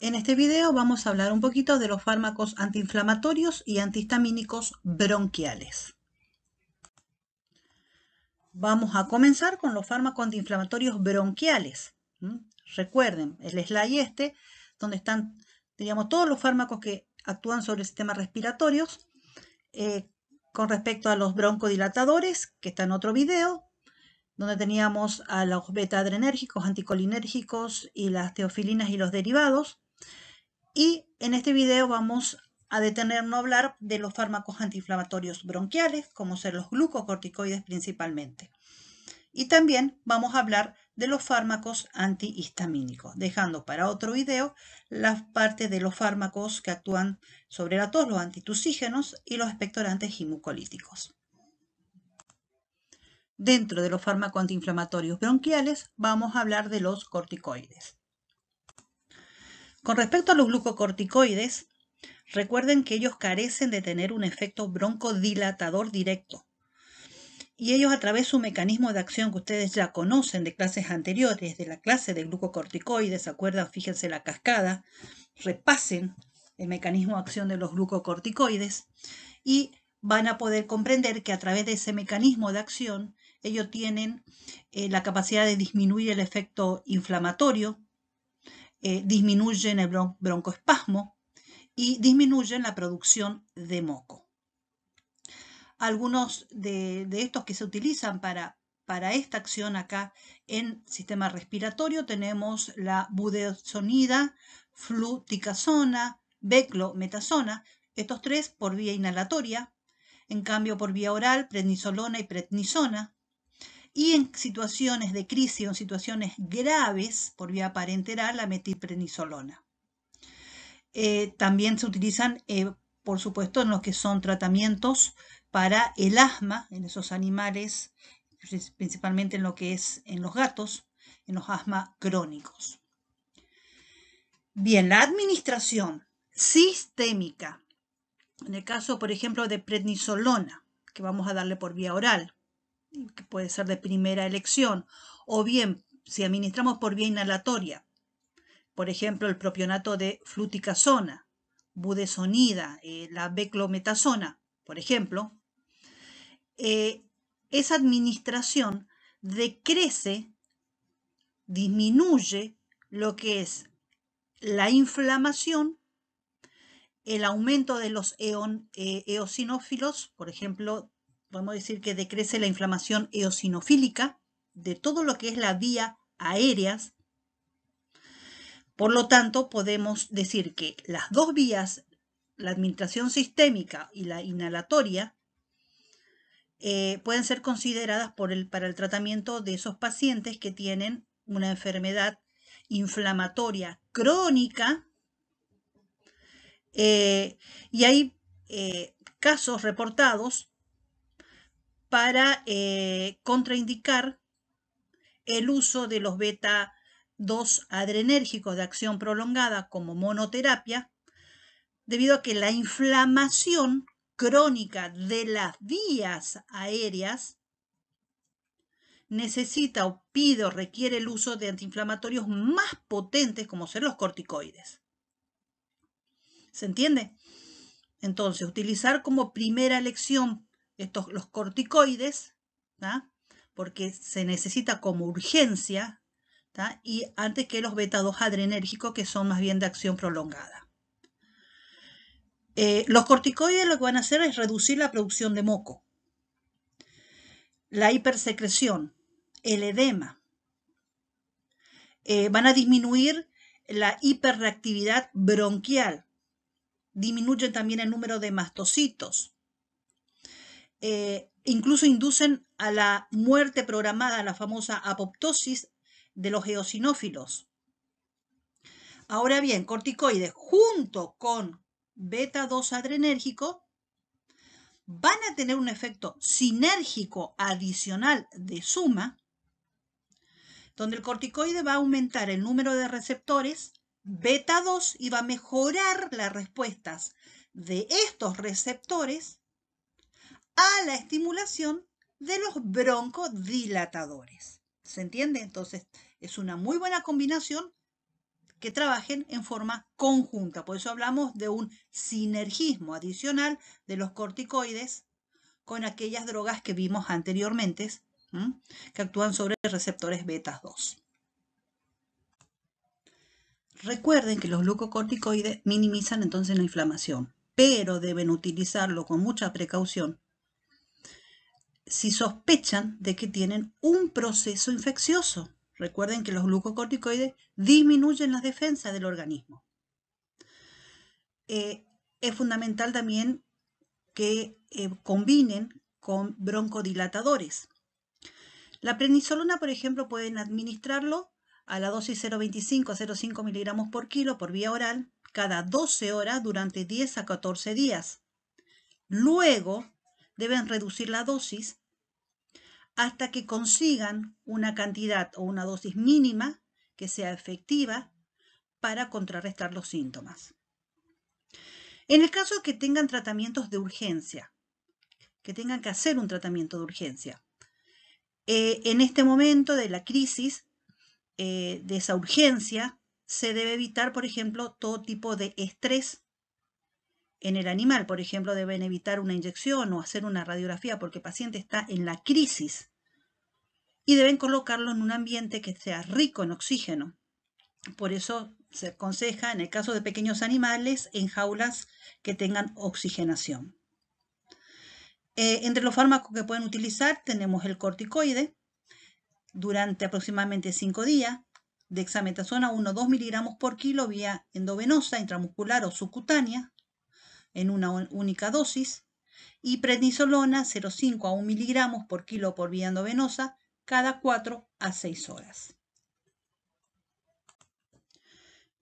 En este video vamos a hablar un poquito de los fármacos antiinflamatorios y antihistamínicos bronquiales. Vamos a comenzar con los fármacos antiinflamatorios bronquiales. Recuerden, el slide este, donde están, digamos, todos los fármacos que actúan sobre el sistema respiratorio. Eh, con respecto a los broncodilatadores, que está en otro video, donde teníamos a los beta-adrenérgicos, anticolinérgicos y las teofilinas y los derivados. Y en este video vamos a detenernos a hablar de los fármacos antiinflamatorios bronquiales, como ser los glucocorticoides principalmente. Y también vamos a hablar de los fármacos antihistamínicos, dejando para otro video las partes de los fármacos que actúan sobre la tos, los antitusígenos y los expectorantes gimucolíticos. Dentro de los fármacos antiinflamatorios bronquiales vamos a hablar de los corticoides. Con respecto a los glucocorticoides, recuerden que ellos carecen de tener un efecto broncodilatador directo. Y ellos a través de su mecanismo de acción que ustedes ya conocen de clases anteriores, de la clase de glucocorticoides, ¿se acuerdan? Fíjense la cascada, repasen el mecanismo de acción de los glucocorticoides y van a poder comprender que a través de ese mecanismo de acción ellos tienen eh, la capacidad de disminuir el efecto inflamatorio, eh, disminuyen el broncoespasmo y disminuyen la producción de moco. Algunos de, estos que se utilizan para, para, esta acción acá en sistema respiratorio tenemos la budesonida, fluticasona, beclometasona, estos tres por vía inhalatoria, en cambio por vía oral, prednisolona y prednisona, y en situaciones de crisis o en situaciones graves por vía parenteral la metilprenisolona. Eh, también se utilizan, eh, por supuesto, en los que son tratamientos para el asma en esos animales, principalmente en lo que es en los gatos, en los asma crónicos. Bien, la administración sistémica, en el caso, por ejemplo, de prednisolona, que vamos a darle por vía oral, que puede ser de primera elección, o bien si administramos por vía inhalatoria, por ejemplo, el propionato de fluticasona, budesonida, eh, la beclometasona, por ejemplo, eh, esa administración decrece, disminuye lo que es la inflamación, el aumento de los eh, eosinófilos, por ejemplo, podemos decir que decrece la inflamación eosinofílica de todo lo que es la vía aéreas. Por lo tanto, podemos decir que las dos vías, la administración sistémica y la inhalatoria, eh, pueden ser consideradas por el, para el tratamiento de esos pacientes que tienen una enfermedad inflamatoria crónica. Eh, y hay eh, casos reportados para eh, contraindicar el uso de los beta 2 adrenérgicos de acción prolongada como monoterapia, debido a que la inflamación crónica de las vías aéreas necesita o pide o requiere el uso de antiinflamatorios más potentes como ser los corticoides. ¿Se entiende? Entonces, utilizar como primera elección estos, los corticoides, porque se necesita como urgencia, y antes que los beta-2 adrenérgicos, que son más bien de acción prolongada. Eh, los corticoides lo que van a hacer es reducir la producción de moco, la hipersecreción, el edema. Eh, van a disminuir la hiperreactividad bronquial, disminuyen también el número de mastocitos, eh, incluso inducen a la muerte programada, la famosa apoptosis de los eosinófilos. Ahora bien, corticoides junto con beta-2 adrenérgico van a tener un efecto sinérgico adicional de suma, donde el corticoide va a aumentar el número de receptores beta-2 y va a mejorar las respuestas de estos receptores a la estimulación de los broncodilatadores. ¿Se entiende? Entonces, es una muy buena combinación que trabajen en forma conjunta. Por eso hablamos de un sinergismo adicional de los corticoides con aquellas drogas que vimos anteriormente, que actúan sobre receptores beta 2. Recuerden que los glucocorticoides minimizan entonces la inflamación, pero deben utilizarlo con mucha precaución si sospechan de que tienen un proceso infeccioso. Recuerden que los glucocorticoides disminuyen las defensas del organismo. Eh, es fundamental también que eh, combinen con broncodilatadores. La prednisolona, por ejemplo, pueden administrarlo a la dosis 0,25 a 0,5 miligramos por kilo por vía oral cada 12 horas durante 10 a 14 días. Luego deben reducir la dosis hasta que consigan una cantidad o una dosis mínima que sea efectiva para contrarrestar los síntomas. En el caso que tengan tratamientos de urgencia, que tengan que hacer un tratamiento de urgencia, eh, en este momento de la crisis, eh, de esa urgencia, se debe evitar, por ejemplo, todo tipo de estrés en el animal. Por ejemplo, deben evitar una inyección o hacer una radiografía porque el paciente está en la crisis y deben colocarlo en un ambiente que sea rico en oxígeno. Por eso se aconseja, en el caso de pequeños animales, en jaulas que tengan oxigenación. Eh, entre los fármacos que pueden utilizar tenemos el corticoide durante aproximadamente 5 días, dexametasona 1 2 miligramos por kilo vía endovenosa, intramuscular o subcutánea en una única dosis y prednisolona 0,5 a 1 miligramos por kilo por vía endovenosa cada 4 a 6 horas.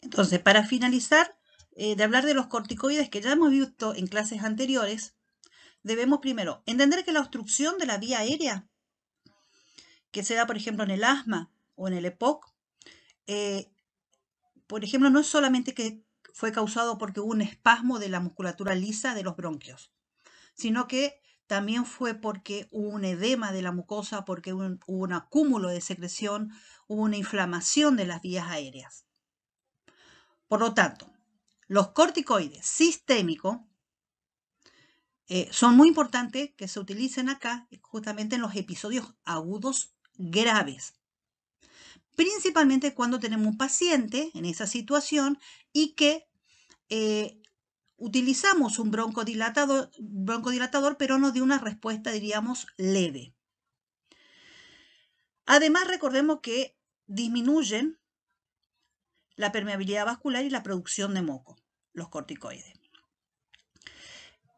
Entonces, para finalizar eh, de hablar de los corticoides que ya hemos visto en clases anteriores, debemos primero entender que la obstrucción de la vía aérea, que se da por ejemplo en el asma o en el EPOC, eh, por ejemplo, no es solamente que fue causado porque hubo un espasmo de la musculatura lisa de los bronquios, sino que también fue porque hubo un edema de la mucosa, porque hubo un, acúmulo de secreción, hubo una inflamación de las vías aéreas. Por lo tanto, los corticoides sistémicos eh, son muy importantes que se utilicen acá justamente en los episodios agudos graves. Principalmente cuando tenemos un paciente en esa situación y que eh, utilizamos un broncodilatador, broncodilatador, pero no de una respuesta, diríamos, leve. Además, recordemos que disminuyen la permeabilidad vascular y la producción de moco, los corticoides.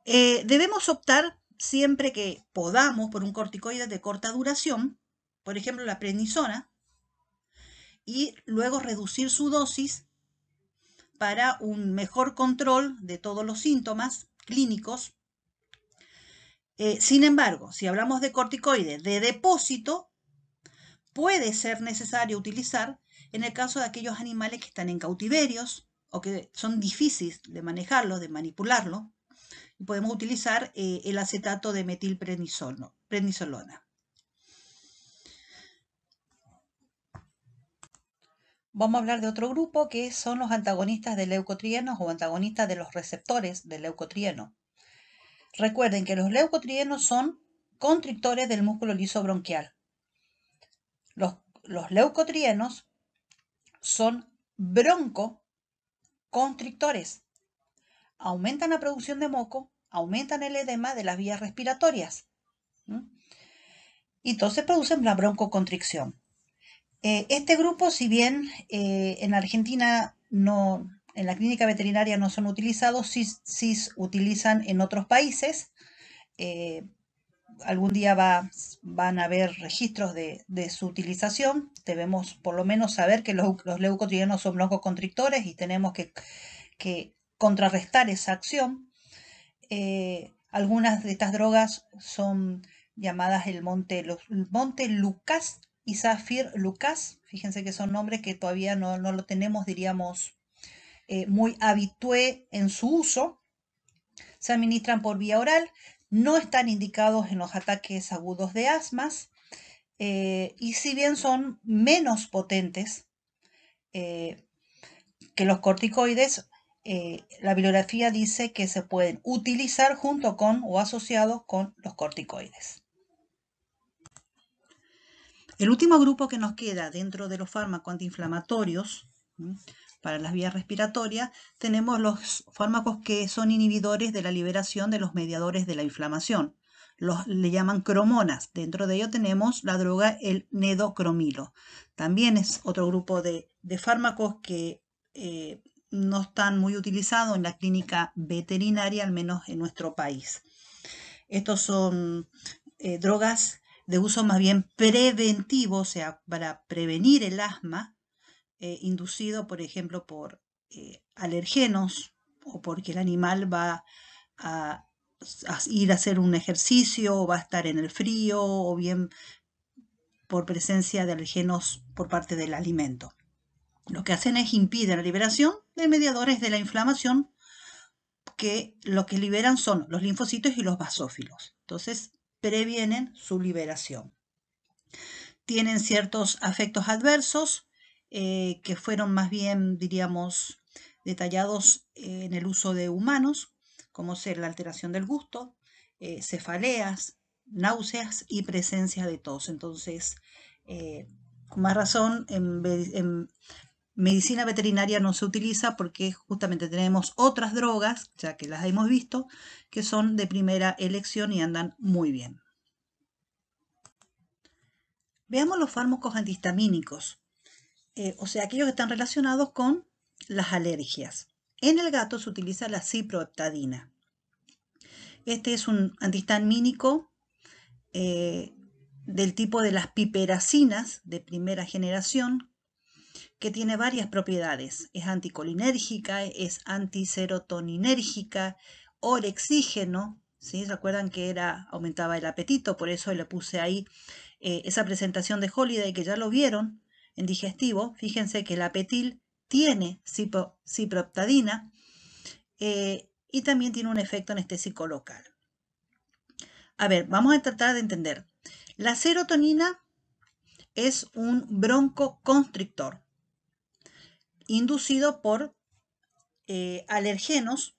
Eh, debemos optar siempre que podamos por un corticoide de corta duración, por ejemplo la prednisona, y luego reducir su dosis para un mejor control de todos los síntomas clínicos. Eh, sin embargo, si hablamos de corticoides de depósito, puede ser necesario utilizar en el caso de aquellos animales que están en cautiverios o que son difíciles de manejarlo, de manipularlo. Podemos utilizar eh, el acetato de metilprednisolona. Vamos a hablar de otro grupo que son los antagonistas del leucotrienos o antagonistas de los receptores del leucotrieno. Recuerden que los leucotrienos son constrictores del músculo liso bronquial. Los, los leucotrienos son broncoconstrictores. Aumentan la producción de moco, aumentan el edema de las vías respiratorias. Y entonces producen la broncoconstricción. Eh, este grupo, si bien eh, en Argentina no, en la clínica veterinaria no son utilizados, sí, sí utilizan en otros países. Eh, algún día va, van a haber registros de, su utilización. Debemos por lo menos saber que los, los leucotrienos son broncoconstrictores y tenemos que, contrarrestar esa acción. algunas de estas drogas son llamadas el monte, el monte Lucas y Zafir Lucas. Fíjense que son nombres que todavía no, lo tenemos, diríamos, eh, muy habitué en su uso. Se administran por vía oral, no están indicados en los ataques agudos de asmas eh, y si bien son menos potentes, eh, que los corticoides, la bibliografía dice que se pueden utilizar junto con o asociados con los corticoides. El último grupo que nos queda dentro de los fármacos antiinflamatorios para las vías respiratorias, tenemos los fármacos que son inhibidores de la liberación de los mediadores de la inflamación. Los, le llaman cromonas. Dentro de ello tenemos la droga el nedocromilo. También es otro grupo de, fármacos que eh, no están muy utilizados en la clínica veterinaria, al menos en nuestro país. Estos son eh, drogas de uso más bien preventivo, o sea, para prevenir el asma, eh, inducido, por ejemplo, por eh, alergenos o porque el animal va a, ir a hacer un ejercicio o va a estar en el frío o bien por presencia de alergenos por parte del alimento. Lo que hacen es impiden la liberación de mediadores de la inflamación que lo que liberan son los linfocitos y los basófilos. Entonces, previenen su liberación. Tienen ciertos efectos adversos eh, que fueron más bien, diríamos, detallados en el uso de humanos, como ser la alteración del gusto, eh, cefaleas, náuseas y presencia de tos. Entonces, eh, con más razón, en, medicina veterinaria no se utiliza porque justamente tenemos otras drogas, ya que las hemos visto, que son de primera elección y andan muy bien. Veamos los fármacos antihistamínicos. Eh, o sea, aquellos que están relacionados con las alergias. En el gato se utiliza la ciproheptadina. Este es un antihistamínico eh, del tipo de las piperacinas de primera generación que tiene varias propiedades. Es anticolinérgica, es antiserotoninérgica, orexígeno, ¿sí? ¿Recuerdan que era, aumentaba el apetito? Por eso le puse ahí eh, esa presentación de Holiday que ya lo vieron, en digestivo, fíjense que el apetil tiene ciproptadina eh, y también tiene un efecto anestésico local. A ver, vamos a tratar de entender. La serotonina es un broncoconstrictor inducido por eh, alergenos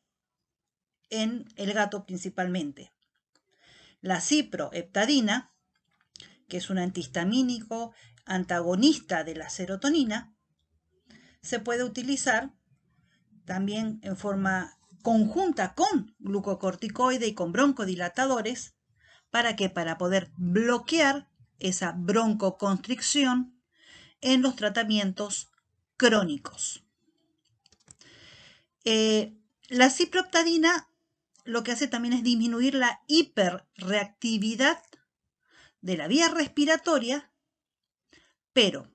en el gato principalmente. La ciproheptadina, que es un antihistamínico antagonista de la serotonina, se puede utilizar también en forma conjunta con glucocorticoide y con broncodilatadores para que para poder bloquear esa broncoconstricción en los tratamientos crónicos. Eh, la ciproptadina lo que hace también es disminuir la hiperreactividad de la vía respiratoria pero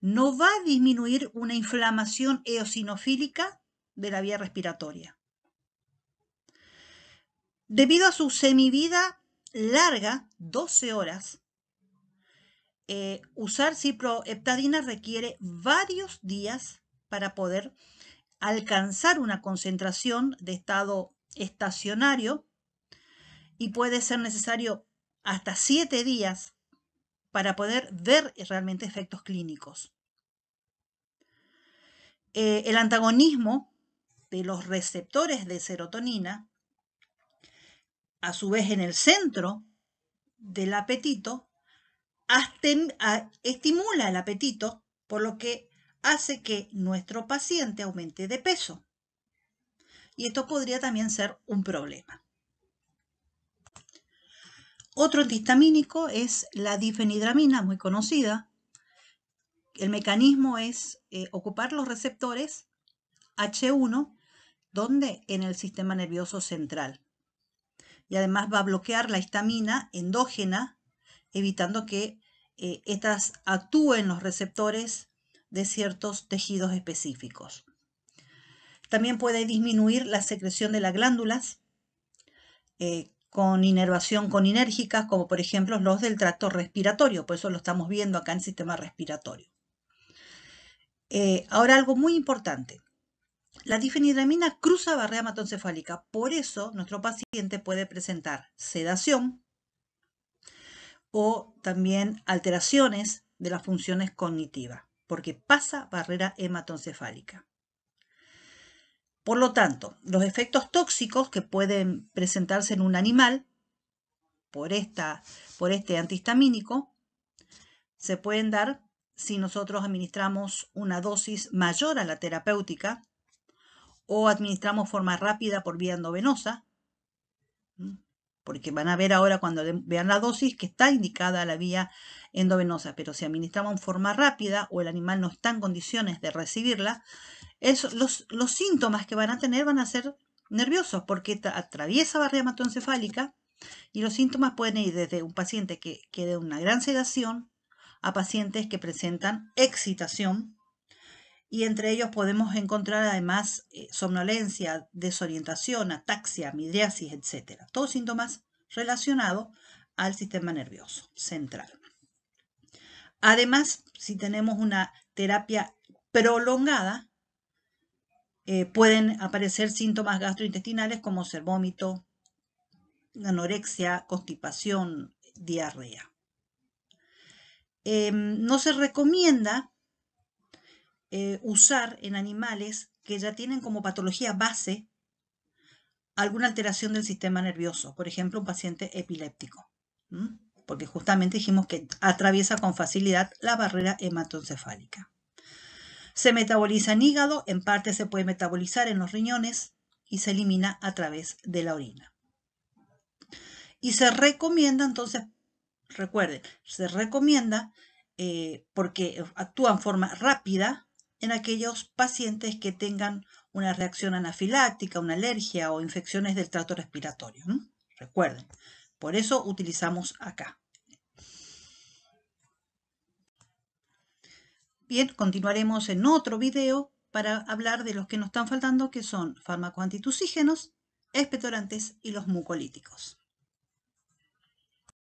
no va a disminuir una inflamación eosinofílica de la vía respiratoria. Debido a su semivida larga, 12 horas, eh, usar ciproheptadina requiere varios días para poder alcanzar una concentración de estado estacionario y puede ser necesario hasta 7 días para poder ver realmente efectos clínicos. Eh, el antagonismo de los receptores de serotonina, a su vez en el centro del apetito, estimula el apetito, por lo que hace que nuestro paciente aumente de peso. Y esto podría también ser un problema. Otro antihistamínico es la difenidramina, muy conocida. El mecanismo es eh, ocupar los receptores H1, donde en el sistema nervioso central. Y además va a bloquear la histamina endógena, evitando que eh, estas actúen los receptores de ciertos tejidos específicos. También puede disminuir la secreción de las glándulas, eh, con inervación coninérgica, como por ejemplo los del tracto respiratorio, por eso lo estamos viendo acá en el sistema respiratorio. Eh, ahora algo muy importante. La difenidramina cruza barrera hematoencefálica, por eso nuestro paciente puede presentar sedación o también alteraciones de las funciones cognitivas, porque pasa barrera hematoencefálica. Por lo tanto, los efectos tóxicos que pueden presentarse en un animal por, esta, por este antihistamínico se pueden dar si nosotros administramos una dosis mayor a la terapéutica o administramos forma rápida por vía endovenosa, porque van a ver ahora cuando vean la dosis que está indicada la vía endovenosa, pero si administramos en forma rápida o el animal no está en condiciones de recibirla, los, los, síntomas que van a tener van a ser nerviosos porque atraviesa barrera hematoencefálica y los síntomas pueden ir desde un paciente que quede una gran sedación a pacientes que presentan excitación y entre ellos podemos encontrar además eh, somnolencia, desorientación, ataxia, midriasis, etc. Todos síntomas relacionados al sistema nervioso central. Además, si tenemos una terapia prolongada, eh, pueden aparecer síntomas gastrointestinales como ser vómito, anorexia, constipación, diarrea. Em, no se recomienda eh, usar en animales que ya tienen como patología base alguna alteración del sistema nervioso, por ejemplo, un paciente epiléptico, porque justamente dijimos que atraviesa con facilidad la barrera hematoencefálica. Se metaboliza en hígado, en parte se puede metabolizar en los riñones y se elimina a través de la orina. Y se recomienda entonces, recuerden, se recomienda eh, porque actúa en forma rápida en aquellos pacientes que tengan una reacción anafiláctica, una alergia o infecciones del trato respiratorio. Recuerden, por eso utilizamos acá. Bien, continuaremos en otro video para hablar de los que nos están faltando, que son fármacos antitusígenos, expectorantes y los mucolíticos.